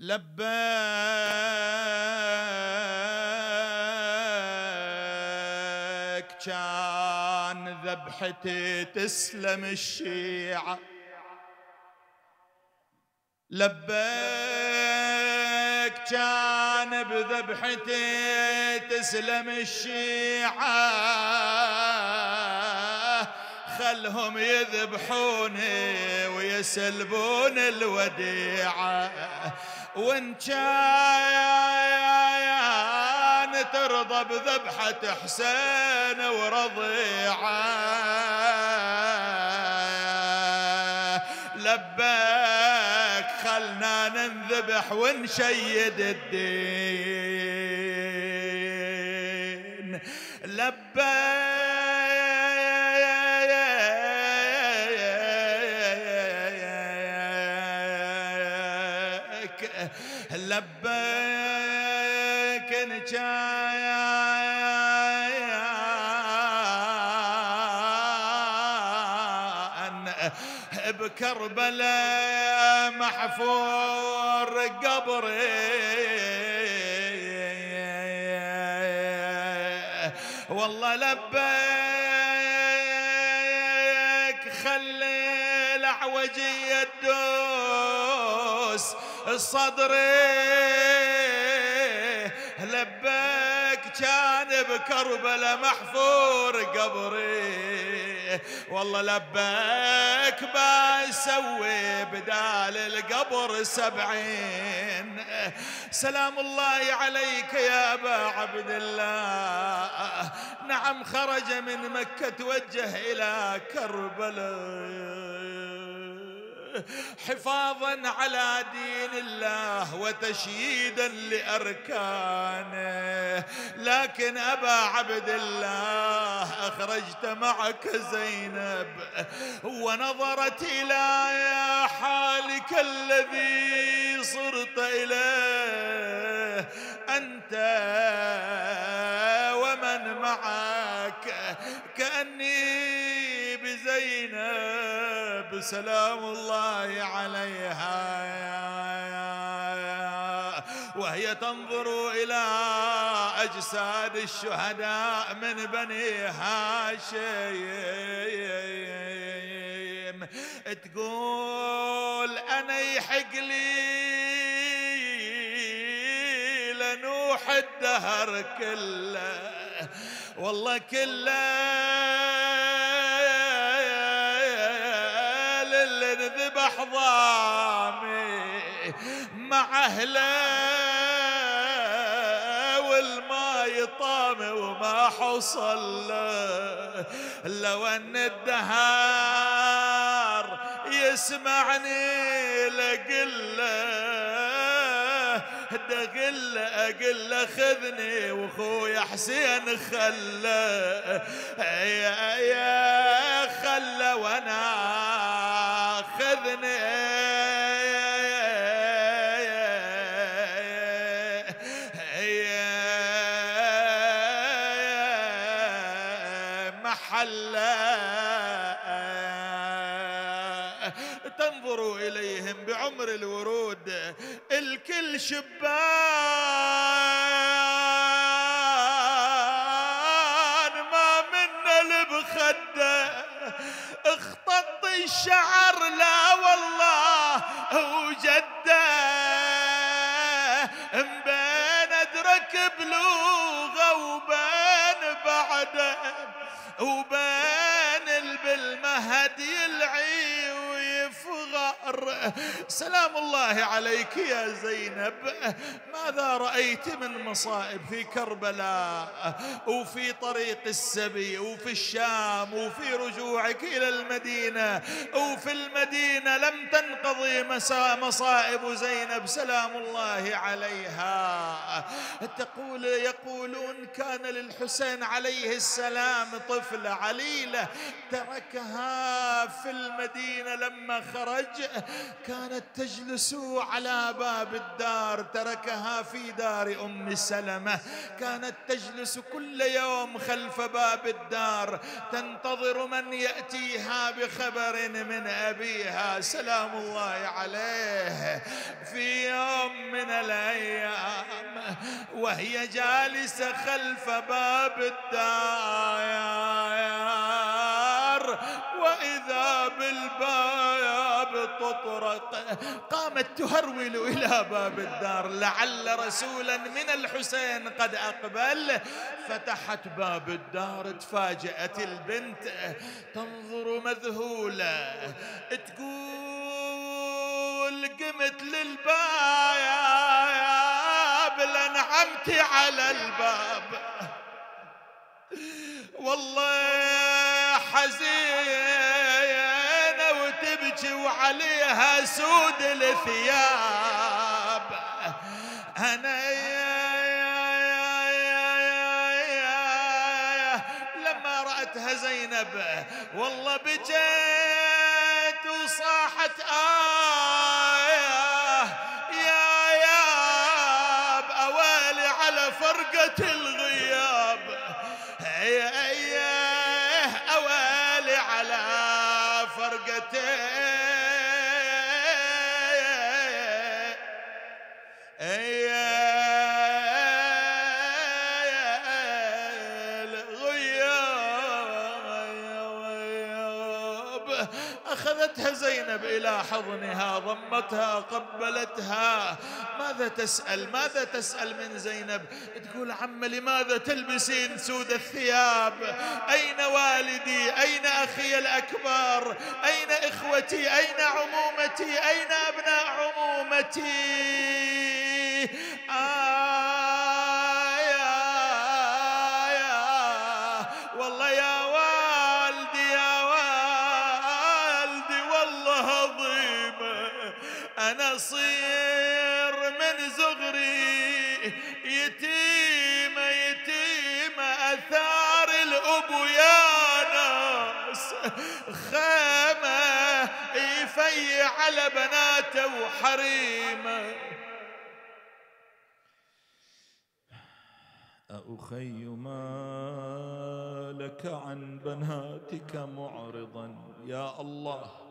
لبيك كان ذبحتي تسلم الشيعة. لبيك كان بذبحتي تسلم الشيعة. خلهم يذبحوني ويسلبون الوديعة. وان كان ترضى بذبحة حسين ورضيعة. لبيك خلنا ننذبح ونشيد الدين. لبيك لبيك كان بكربلاء محفور قبري. والله لبيك خلي الأعوجية تدوس. صدري لبيك كان بكربلاء محفور قبري. والله لبيك بسوي بدال القبر سبعين. سلام الله عليك يا أبا عبد الله. نعم خرج من مكة توجه إلى كربلاء حفاظا على دين الله وتشييدا لأركانه. لكن أبا عبد الله أخرجت معك زينب ونظرت إلى حالك الذي صرت إليه. أنت ومن معك بزينب سلام الله عليها. وهي تنظر إلى أجساد الشهداء من بني هاشم. تقول أنا يحق لي لنوح الدهر كله. والله كله انذبح ضامي مع أهله والماي طامي وما حصل لو أن الدهار يسمعني لقله دقل أقل خذني واخويا حسين خله. يا يا خله وأنا محله تنظر إليهم بعمر الورود. الكل شبان. ما منا الشعر وجده بين أدرك بلوغه وبين بعده وبين بالمهد يلعي ويفغر. سلام الله عليك يا زينب. ماذا رأيت من مصائب في كربلاء وفي طريق السبي وفي الشام وفي رجوعك إلى المدينة وفي المدينة لم تنقضي مصائب زينب سلام الله عليها. تقول يقولون كان للحسين عليه السلام طفلة عليلة تركها في المدينة لما خرج كانت تجلس على باب الدار تركها في دار أم سلمة. كانت تجلس كل يوم خلف باب الدار. تنتظر من يأتيها بخبر من أبيها. سلام الله عليه. في يوم من الأيام وهي جالسة خلف باب الدار. وإذا بالباب تطرق. قامت تهرول إلى باب الدار. لعل رسولا من الحسين قد أقبل. فتحت باب الدار تفاجأت البنت. تنظر مذهولة. تقول قمت للباب لنعمتي على الباب. والله حزينة وتبكي وعليها سود الثياب. أنا لما رأتها زينب والله بجيت وصاحت آه يا ياب أوالي على فرقة الغياب. إيه أوالي على فرقته أخذتها زينب إلى حضنها ضمتها قبلتها. ماذا تسأل؟ ماذا تسأل من زينب؟ تقول عم لماذا تلبسين سود الثياب؟ أين والدي؟ أين أخي الأكبر؟ أين إخوتي؟ أين عمومتي؟ أين أبناء عمومتي؟ يتيمة يتيمة أثار الأب يا ناس. خيمة يفي على بناته وحريمة. أخي ما لك عن بناتك معرضا يا الله.